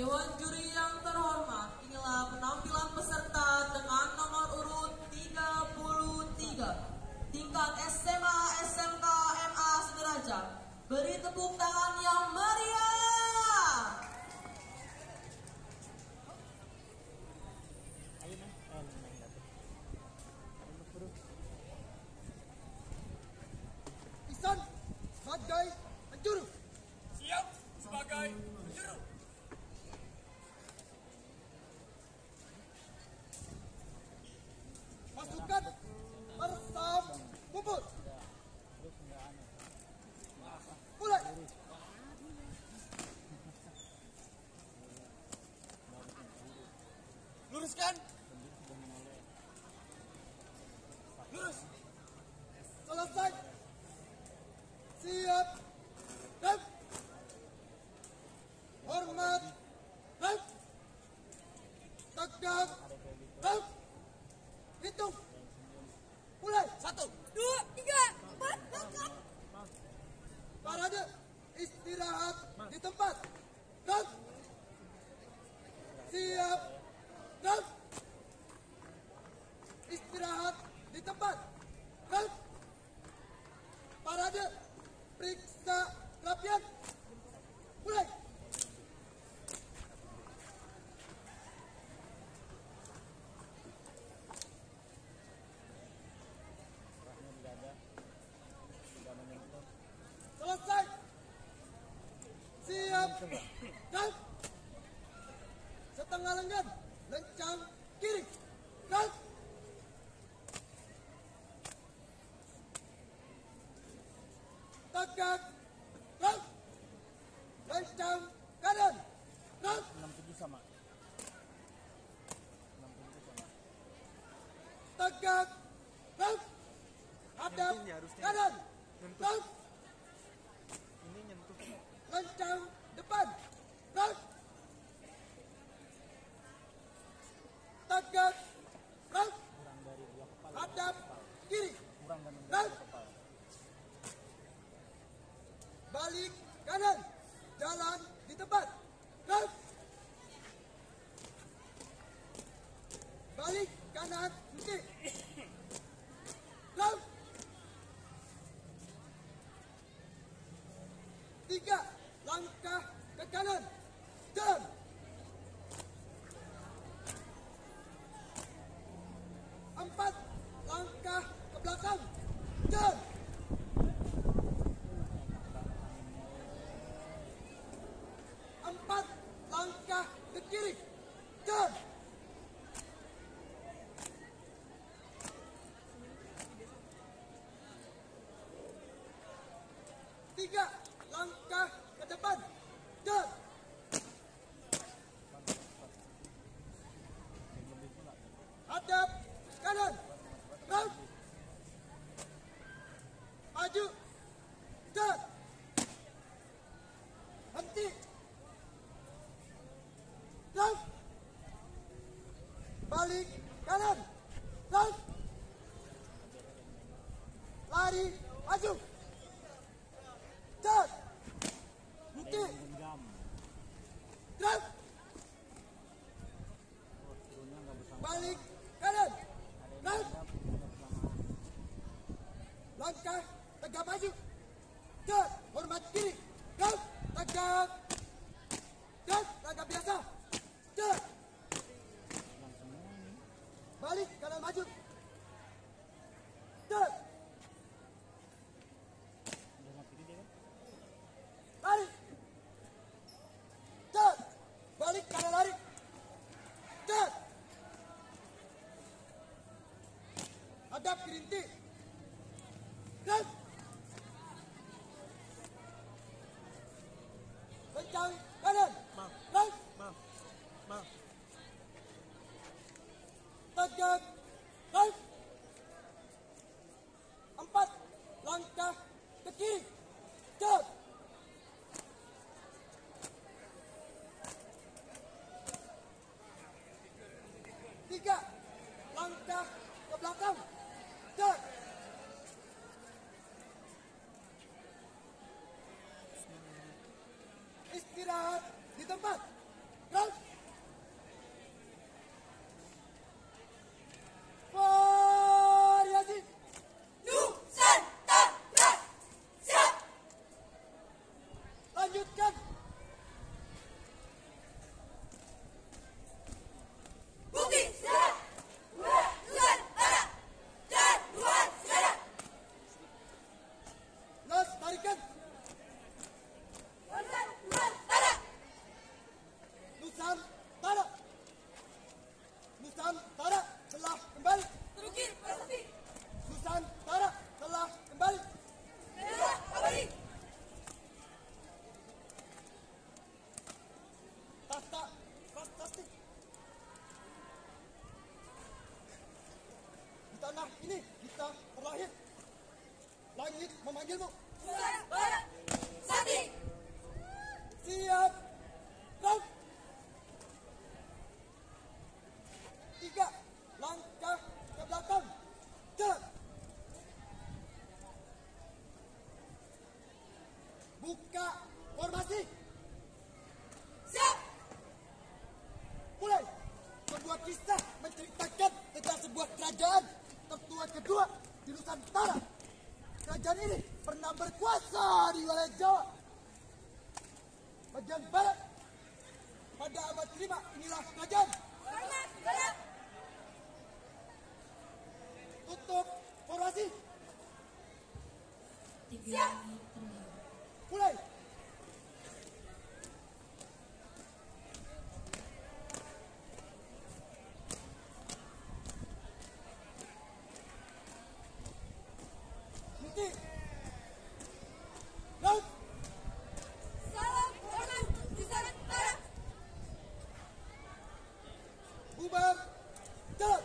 You want Pasukan bersam kumpul. Mulai. Luruskan. Lurus. Dan setengah lengan. Lencang kiri. Dan tegak. Dan lencang kanan. Dan 67 sama. 67 sama. tegak. Dan hadap ya kanan. Nyentuh. Dan Ini nyentuh. lencang depan. Dan dua kepala. hadap kiri. Kepala. balik kanan. Jalan di tempat. Dan balik kanan henti. Dan tiga langkah ke kanan. Jalan. Empat langkah ke belakang. Jalan. Empat langkah ke kiri. Jalan. Tiga langkah ke depan. Jalan. Hadap kanan. Round. Maju. Jalan. Henti. Round. Balik kanan. Round. Lari maju. Balik kanan. Bersamaan. Langkah maju. Dan hormat kiri. Biasa. Balik maju. Kerinti. Dan kencang Akbar! Sini kita terlahir. Langit memanggilmu. Sati. Siap. Round. Tiga. Langkah ke belakang. Jalan. Buka formasi. Siap. Mulai. Sebuah kisah menceritakan tentang sebuah kerajaan tertua kedua di Nusantara. Kerajaan ini pernah berkuasa di wilayah Jawa. Bagian barat. Pada abad kelima inilah kerajaan. Tutup formasi. Siap. Mulai. Henti. Round. Salam hormat. Nusantara. Bubar. Jalan.